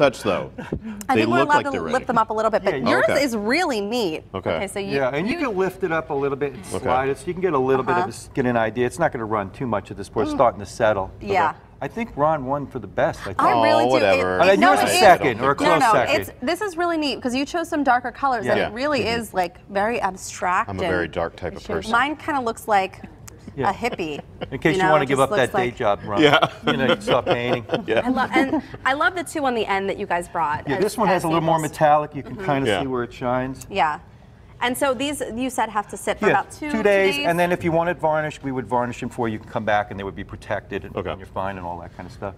touch though. I they think we're look allowed like to they're lift them up a little bit, but Yeah, yours Okay. is really neat. Okay. so you, Yeah, and you, can lift it up a little bit and Okay. slide it, so you can get a little bit of a, Uh-huh. get an idea. It's not going to run too much at this point. It's starting to settle. Yeah. I think Ron won for the best. I think. I Oh, really do. whatever. It, And then no, yours it is is- second, or a No, close no, second. it's this is really neat because you chose some darker colors, and Yeah. it really is like very abstract. I'm a very dark type of person. Mine kind of looks like Yeah. a hippie. In case you, know, want to give up that looks day job, Ron. Yeah. You know, you can stop painting. Yeah. I love and I love the two on the end that you guys brought. Yeah, as- this one has a little more metallic. You can mm-hmm. kind of Yeah. see where it shines. Yeah, and so these you said have to sit for Yeah, about two, two days, and then if you wanted varnish, we would varnish them for you. You can come back and they would be protected and, Okay. and you're fine and all that kind of stuff.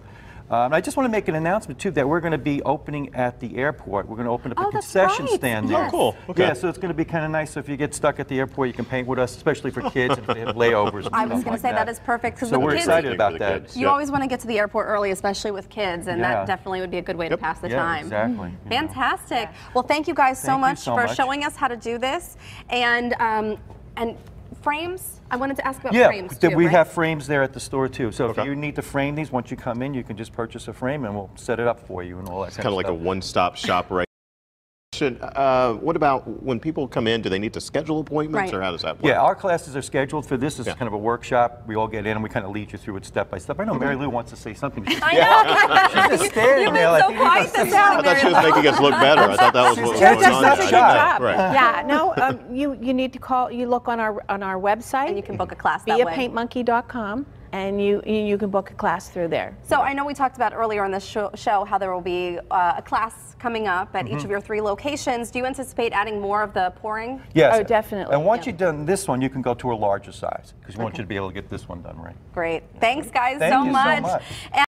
Um, I just want to make an announcement too that we're going to be opening at the airport. We're going to open up Oh, a concession right. stand Yes. there. Oh, cool. Okay. Yeah, so it's going to be kind of nice. So if you get stuck at the airport, you can paint with us, especially for kids and if they have layovers. And I was stuff going to say that that is perfect because So we're kids, excited about that. kids. you Yep. always want to get to the airport early, especially with kids, and Yeah. that definitely would be a good way Yep. to pass the Yeah, time. exactly, you know. Fantastic. Well, thank you guys so Thank much so for much. showing us how to do this, and um, and frames. I wanted to ask about Yeah, frames th- too. we right? have frames there at the store too. So Okay. if you need to frame these, once you come in, you can just purchase a frame and we'll set it up for you and all that kind kind of like a one-stop shop, right? Should, uh, what about when people come in? Do they need to schedule appointments, Right. or how does that work? Yeah, our classes are scheduled for this. It's Yeah. kind of a workshop. We all get in and we kind of lead you through it step by step. I know Mary Lou wants to say something. She's I know. just standing You've there been like, so you need to quiet say this I thought she was making us look better. I thought that was what was Yeah, going on. not there. I shy. didn't know. Right. Yeah, no, um, you, you need to call, you look on our, on our website. And you can book a class. BeAPaintMonkey.com, and you, you you can book a class through there. So I know we talked about earlier on this show, show how there will be uh, a class coming up at Mm-hmm. each of your three locations. Do you anticipate adding more of the pouring? Yes. Oh, definitely, And once yeah. you've done this one, you can go to a larger size because we want you to be able to get this one done right. Great. Thanks, guys, Thank so you so much. much. And